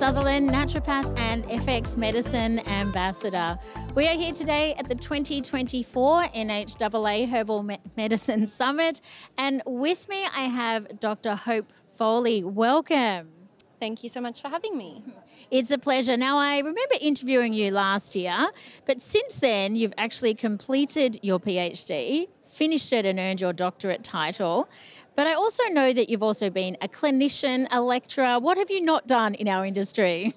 Sutherland, naturopath and FX Medicine Ambassador. We are here today at the 2024 NHAA Herbal Me- Medicine Summit, and with me I have Dr. Hope Foley. Welcome. Thank you so much for having me. It's a pleasure. Now, I remember interviewing you last year, but since then, you've actually completed your PhD, finished it, and earned your doctorate title. But I also know that you've also been a clinician, a lecturer. What have you not done in our industry?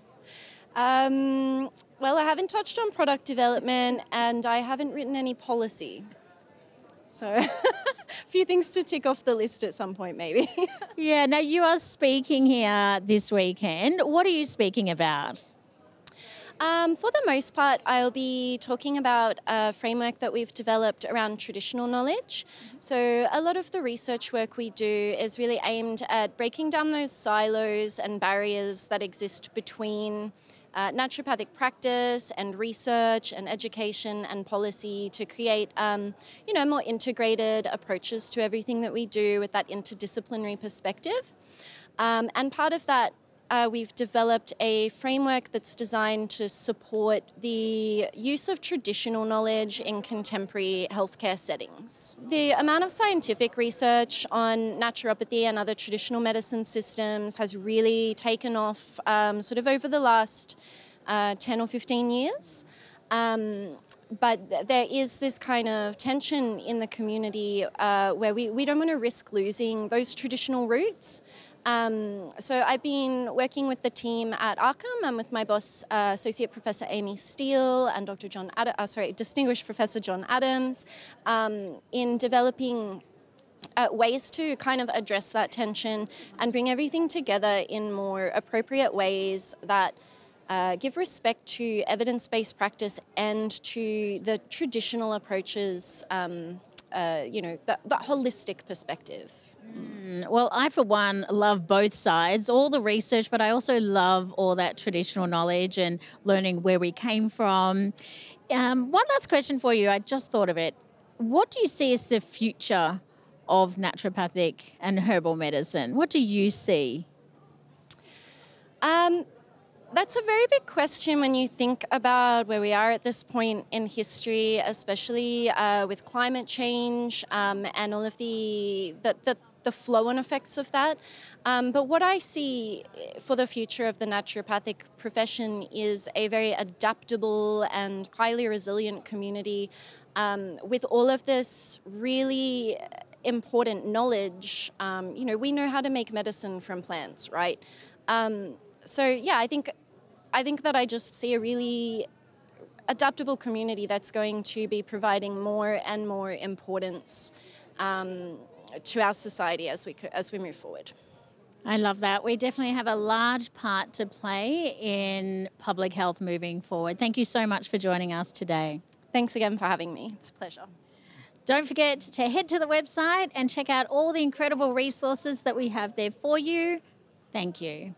Um, well, I haven't touched on product development and I haven't written any policy. So, a few things to tick off the list at some point, maybe. yeah, now you are speaking here this weekend. What are you speaking about? Um, for the most part, I'll be talking about a framework that we've developed around traditional knowledge. So, a lot of the research work we do is really aimed at breaking down those silos and barriers that exist between uh, naturopathic practice and research and education and policy to create, um, you know, more integrated approaches to everything that we do with that interdisciplinary perspective. Um, and part of that uh, we've developed a framework that's designed to support the use of traditional knowledge in contemporary healthcare settings. The amount of scientific research on naturopathy and other traditional medicine systems has really taken off um, sort of over the last uh, 10 or 15 years. Um, but there is this kind of tension in the community uh, where we, we don't want to risk losing those traditional roots. Um, so I've been working with the team at ARCCIM and with my boss, uh, Associate Professor Amie Steel and Dr. Jon, uh, sorry, Distinguished Professor Jon Adams, um, in developing uh, ways to kind of address that tension and bring everything together in more appropriate ways that. Uh, give respect to evidence based practice and to the traditional approaches, um, uh, you know, that, that holistic perspective. Mm, well, I, for one, love both sides, all the research, but I also love all that traditional knowledge and learning where we came from. Um, one last question for you. I just thought of it. What do you see as the future of naturopathic and herbal medicine? What do you see? Um, that's a very big question when you think about where we are at this point in history, especially uh, with climate change um, and all of the, the, the the flow and effects of that. Um, but what I see for the future of the naturopathic profession is a very adaptable and highly resilient community um, with all of this really important knowledge. Um, you know, we know how to make medicine from plants, right? Um, so yeah, I think I think that I just see a really adaptable community that's going to be providing more and more importance um, to our society as we as we move forward. I love that. We definitely have a large part to play in public health moving forward. Thank you so much for joining us today. Thanks again for having me. It's a pleasure. Don't forget to head to the website and check out all the incredible resources that we have there for you. Thank you.